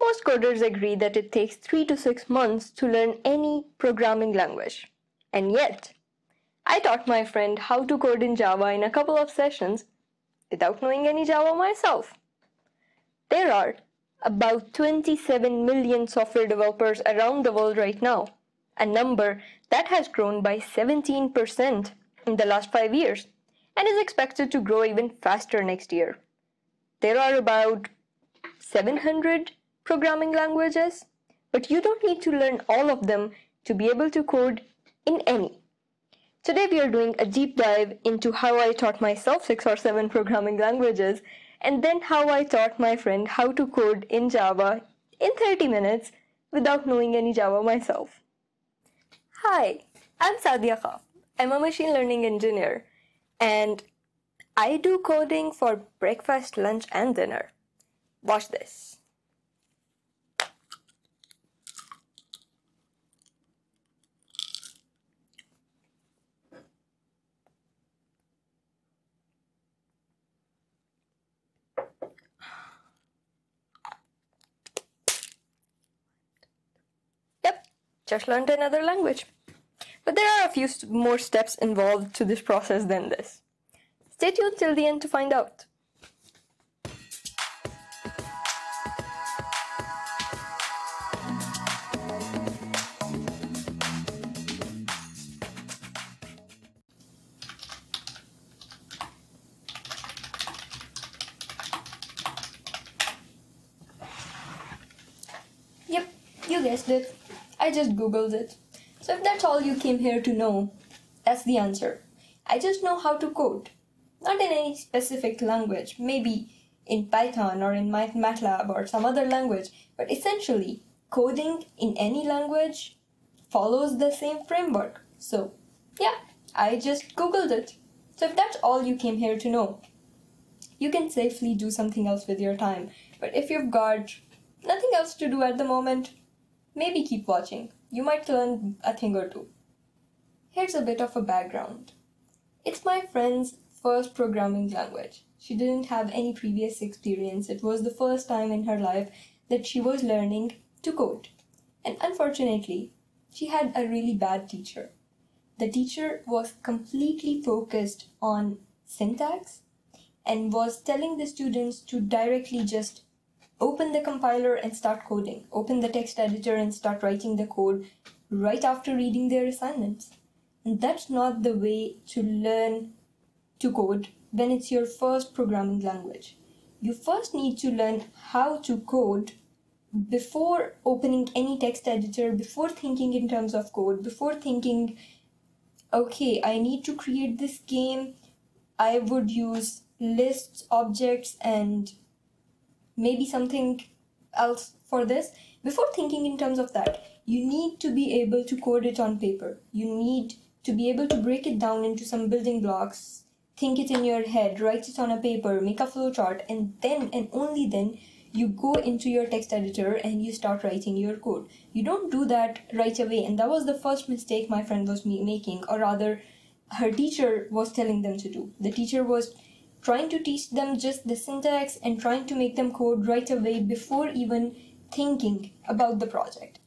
Most coders agree that it takes three to six months to learn any programming language. And yet, I taught my friend how to code in Java in a couple of sessions without knowing any Java myself. There are about 27 million software developers around the world right now, a number that has grown by 17% in the last five years and is expected to grow even faster next year. There are about 700 programming languages, but you don't need to learn all of them to be able to code in any. Today we are doing a deep dive into how I taught myself six or seven programming languages and then how I taught my friend how to code in Java in 30 minutes without knowing any Java myself. Hi, I'm Sadia Khaf. I'm a machine learning engineer and I do coding for breakfast, lunch, and dinner. Watch this. Yep, just learned another language. But there are a few more steps involved to this process than this. Stay tuned till the end to find out. Yep, you guessed it. I just googled it. So if that's all you came here to know, that's the answer. I just know how to code. Not in any specific language, maybe in Python or in my MATLAB or some other language, but essentially, coding in any language follows the same framework. So, yeah, I just googled it. So if that's all you came here to know, you can safely do something else with your time. But if you've got nothing else to do at the moment, maybe keep watching. You might learn a thing or two. Here's a bit of a background. It's my friend's first programming language. She didn't have any previous experience. It was the first time in her life that she was learning to code. And unfortunately, she had a really bad teacher. The teacher was completely focused on syntax and was telling the students to directly just open the compiler and start coding, open the text editor and start writing the code right after reading their assignments. And that's not the way to learn to code when it's your first programming language. You first need to learn how to code before opening any text editor, before thinking in terms of code, before thinking, okay, I need to create this game, I would use lists, objects, and maybe something else for this. Before thinking in terms of that, you need to be able to code it on paper. You need to be able to break it down into some building blocks, think it in your head, write it on a paper, make a flowchart, and then and only then you go into your text editor and you start writing your code. You don't do that right away, and that was the first mistake my friend was making, or rather, her teacher was telling them to do. The teacher was trying to teach them just the syntax and trying to make them code right away before even thinking about the project.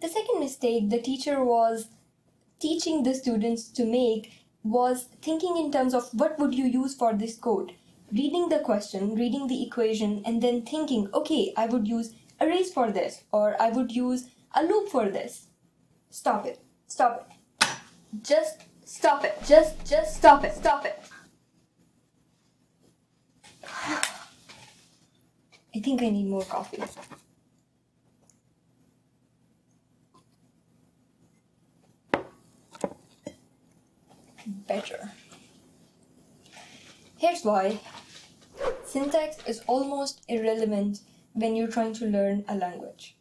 The second mistake the teacher was teaching the students to make was thinking in terms of what would you use for this code. Reading the question reading the equation and then thinking okay i would use arrays for this or i would use a loop for this. Stop it. Stop it. Just stop it. Just just stop it. Stop it i think i need more coffee better. Here's why. Syntax is almost irrelevant when you're trying to learn a language.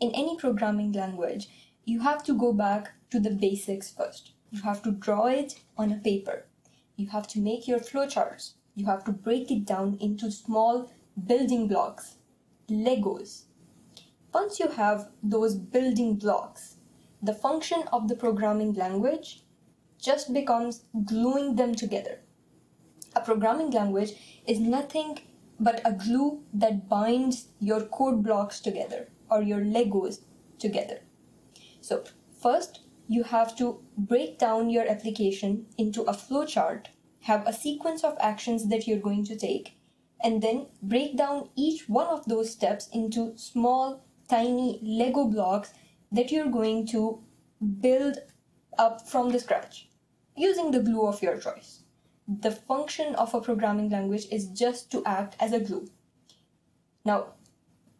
In any programming language, you have to go back to the basics first. You have to draw it on a paper. You have to make your flowcharts. You have to break it down into small building blocks, Legos. Once you have those building blocks, the function of the programming language just becomes gluing them together. A programming language is nothing but a glue that binds your code blocks together or your Legos together. So, first, you have to break down your application into a flowchart, have a sequence of actions that you're going to take, and then break down each one of those steps into small, tiny Lego blocks that you're going to build up from the scratch using the glue of your choice. The function of a programming language is just to act as a glue. Now,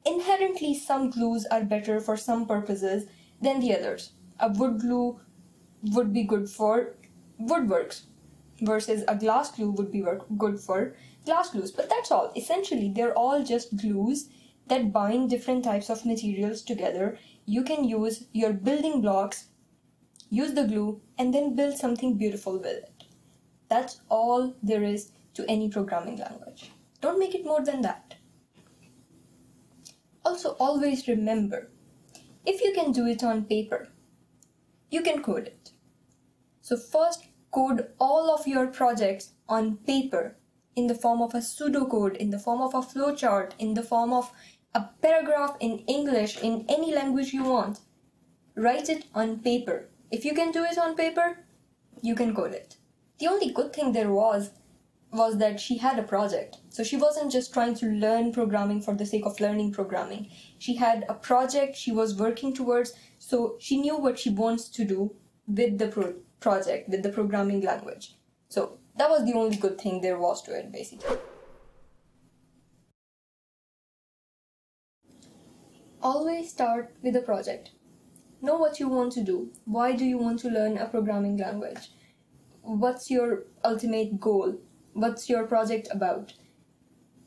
inherently, some glues are better for some purposes than the others. A wood glue would be good for woodworks, versus a glass glue would be good for glass glues. But that's all. Essentially, they're all just glues that bind different types of materials together. You can use your building blocks, use the glue, and then build something beautiful with it. That's all there is to any programming language. Don't make it more than that. Also, always remember if you can do it on paper, you can code it. So, first, code all of your projects on paper in the form of a pseudocode, in the form of a flowchart, in the form of a paragraph in English, in any language you want. Write it on paper. If you can do it on paper, you can code it. The only good thing there was was that she had a project. So she wasn't just trying to learn programming for the sake of learning programming. She had a project she was working towards, so she knew what she wants to do with the pro- project, with the programming language. So that was the only good thing there was to it, basically. Always start with a project. Know what you want to do. Why do you want to learn a programming language? What's your ultimate goal? What's your project about?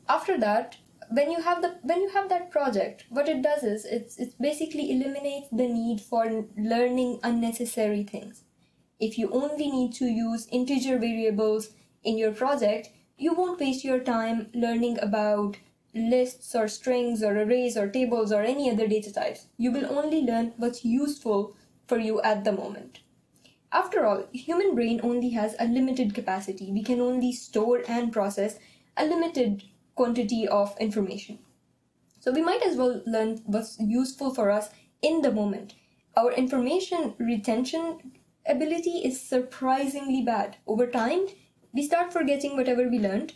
After that, when you have the when you have that project, what it does is it's it basically eliminates the need for learning unnecessary things. If you only need to use integer variables in your project, you won't waste your time learning about lists or strings or arrays or tables or any other data types. You will only learn what's useful for you at the moment. After all, human brain only has a limited capacity. We can only store and process a limited quantity of information. So we might as well learn what's useful for us in the moment. Our information retention ability is surprisingly bad. Over time, we start forgetting whatever we learned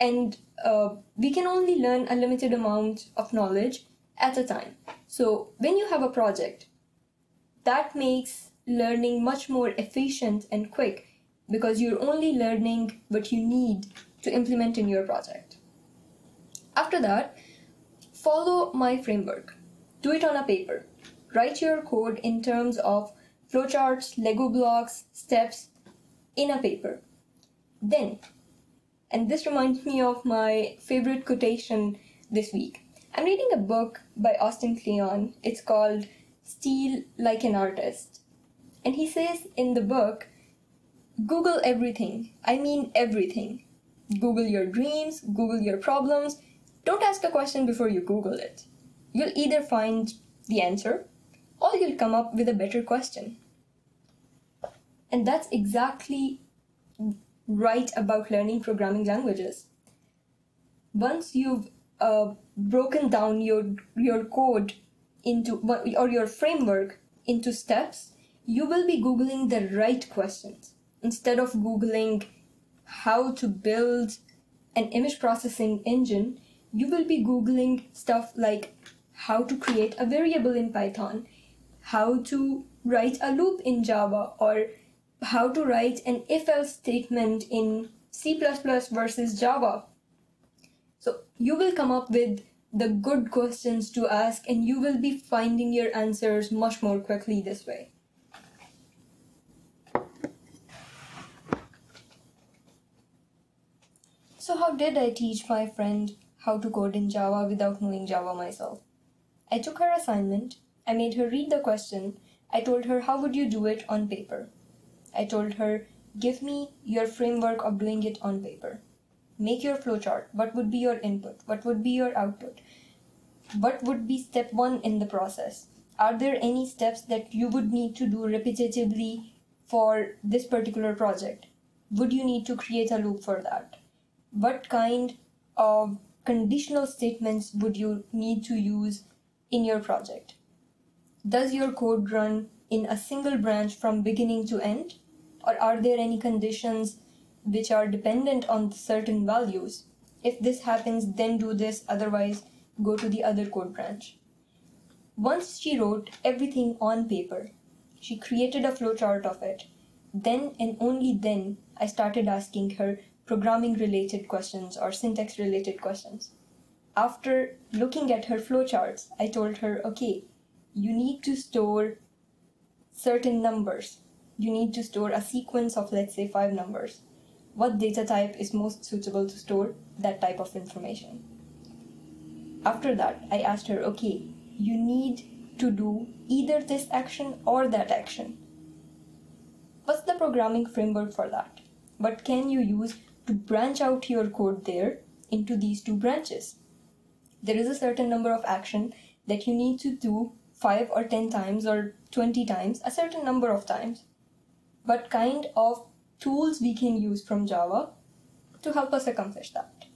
and uh, we can only learn a limited amount of knowledge at a time. So, when you have a project, that makes learning much more efficient and quick because you're only learning what you need to implement in your project. After that, follow my framework. Do it on a paper. Write your code in terms of flowcharts, Lego blocks, steps in a paper. Then and this reminds me of my favorite quotation this week. I'm reading a book by Austin Kleon. It's called Steal Like an Artist. And he says in the book, Google everything. I mean everything. Google your dreams, Google your problems. Don't ask a question before you Google it. You'll either find the answer or you'll come up with a better question. And that's exactly right about learning programming languages. Once you've uh, broken down your your code into or your framework into steps, you will be googling the right questions instead of googling how to build an image processing engine. You will be googling stuff like how to create a variable in Python, how to write a loop in Java, or how to write an if else statement in C versus Java. So you will come up with the good questions to ask and you will be finding your answers much more quickly this way. So, how did I teach my friend how to code in Java without knowing Java myself? I took her assignment, I made her read the question, I told her how would you do it on paper. I told her, Give me your framework of doing it on paper. Make your flowchart. What would be your input? What would be your output? What would be step one in the process? Are there any steps that you would need to do repetitively for this particular project? Would you need to create a loop for that? What kind of conditional statements would you need to use in your project? Does your code run in a single branch from beginning to end? Or are there any conditions which are dependent on certain values? If this happens, then do this, otherwise, go to the other code branch. Once she wrote everything on paper, she created a flowchart of it. Then and only then I started asking her programming related questions or syntax related questions. After looking at her flowcharts, I told her, okay, you need to store certain numbers. You need to store a sequence of, let's say, five numbers. What data type is most suitable to store that type of information? After that, I asked her, okay, you need to do either this action or that action. What's the programming framework for that? What can you use to branch out your code there into these two branches? There is a certain number of action that you need to do 5 or 10 times or 20 times, a certain number of times. What kind of tools we can use from Java to help us accomplish that?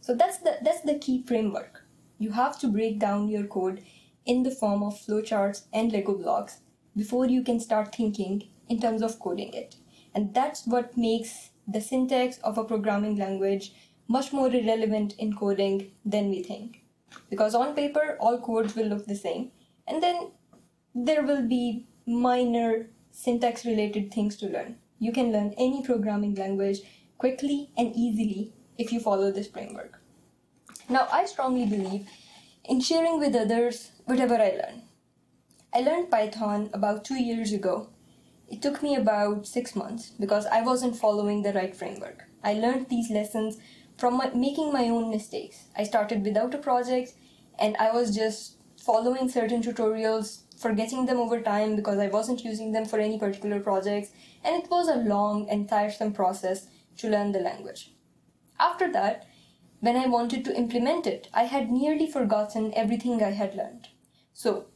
So that's the, that's the key framework. You have to break down your code in the form of flowcharts and Lego blocks before you can start thinking in terms of coding it. And that's what makes the syntax of a programming language much more irrelevant in coding than we think. Because on paper, all codes will look the same, and then there will be minor syntax related things to learn. You can learn any programming language quickly and easily if you follow this framework. Now, I strongly believe in sharing with others whatever I learn. I learned Python about two years ago. It took me about six months because I wasn't following the right framework. I learned these lessons from my, making my own mistakes. I started without a project and I was just following certain tutorials, forgetting them over time because I wasn't using them for any particular projects, and it was a long and tiresome process to learn the language. After that, when I wanted to implement it, I had nearly forgotten everything I had learned. So,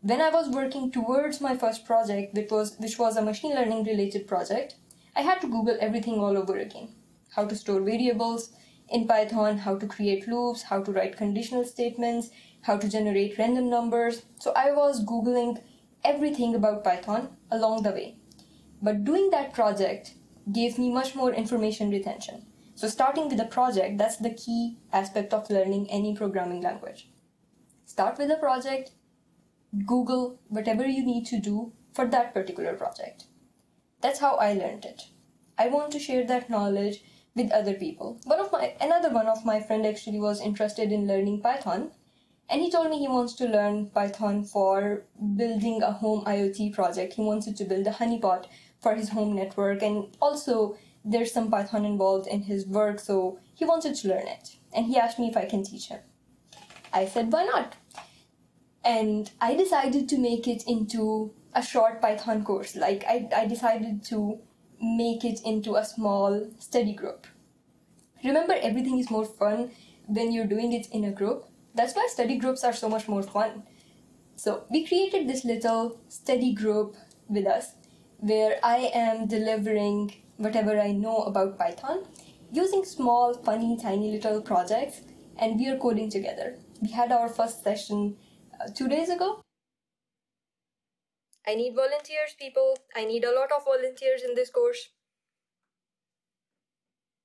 when I was working towards my first project, which was, which was a machine learning related project, I had to Google everything all over again. How to store variables in Python, how to create loops, how to write conditional statements, how to generate random numbers. So I was Googling everything about Python along the way. But doing that project gave me much more information retention. So starting with a project, that's the key aspect of learning any programming language. Start with a project, Google whatever you need to do for that particular project. That's how I learned it. I want to share that knowledge with other people. One of my another one of my friend actually was interested in learning Python and he told me he wants to learn Python for building a home IoT project. He wanted to build a honeypot for his home network, and also there's some Python involved in his work, so he wanted to learn it. And he asked me if I can teach him. I said, why not? And I decided to make it into a short Python course. Like, I, I decided to make it into a small study group. Remember, everything is more fun when you're doing it in a group. That's why study groups are so much more fun. So we created this little study group with us where I am delivering whatever I know about Python using small, funny, tiny little projects and we are coding together. We had our first session uh, two days ago. I need volunteers, people. I need a lot of volunteers in this course.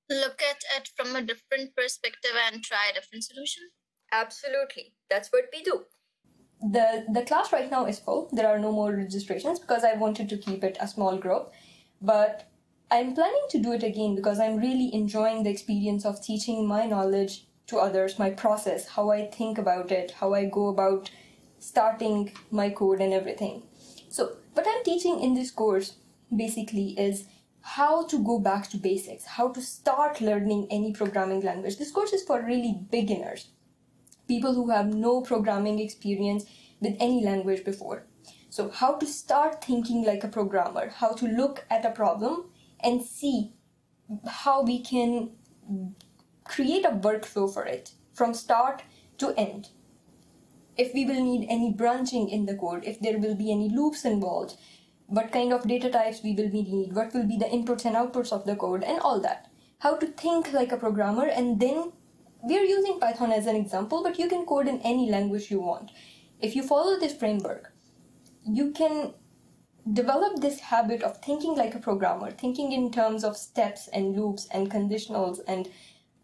Look at it from a different perspective and try a different solution. Absolutely. That's what we do. The the class right now is full. There are no more registrations because I wanted to keep it a small group. But I'm planning to do it again because I'm really enjoying the experience of teaching my knowledge to others, my process, how I think about it, how I go about starting my code and everything. So, what I'm teaching in this course basically is how to go back to basics, how to start learning any programming language. This course is for really beginners people who have no programming experience with any language before. So, how to start thinking like a programmer, how to look at a problem and see how we can create a workflow for it from start to end. If we will need any branching in the code, if there will be any loops involved, what kind of data types we will need, what will be the inputs and outputs of the code, and all that. How to think like a programmer and then we are using Python as an example, but you can code in any language you want. If you follow this framework, you can develop this habit of thinking like a programmer, thinking in terms of steps and loops and conditionals and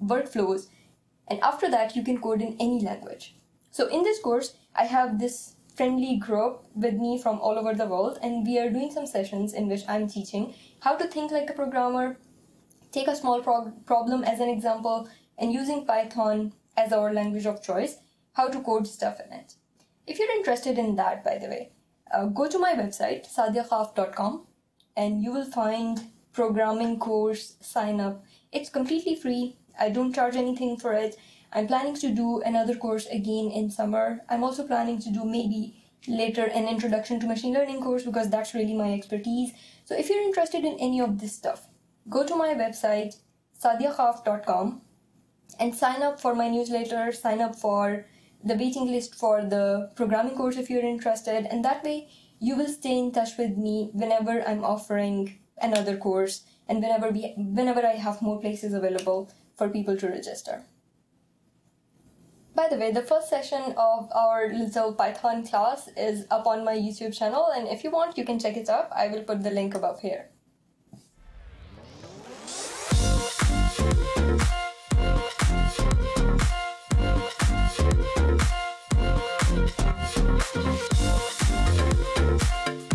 workflows. And after that, you can code in any language. So in this course, I have this friendly group with me from all over the world, and we are doing some sessions in which I'm teaching how to think like a programmer, take a small prog- problem as an example, and using Python as our language of choice, how to code stuff in it. If you're interested in that, by the way, uh, go to my website, sadiakhaf.com, and you will find programming course sign up. It's completely free. I don't charge anything for it. I'm planning to do another course again in summer. I'm also planning to do maybe later an introduction to machine learning course because that's really my expertise. So if you're interested in any of this stuff, go to my website, sadiakhaf.com, and sign up for my newsletter, sign up for the waiting list for the programming course if you're interested, and that way you will stay in touch with me whenever I'm offering another course and whenever we whenever I have more places available for people to register. By the way, the first session of our little Python class is up on my YouTube channel, and if you want, you can check it out. I will put the link above here. フフフフ。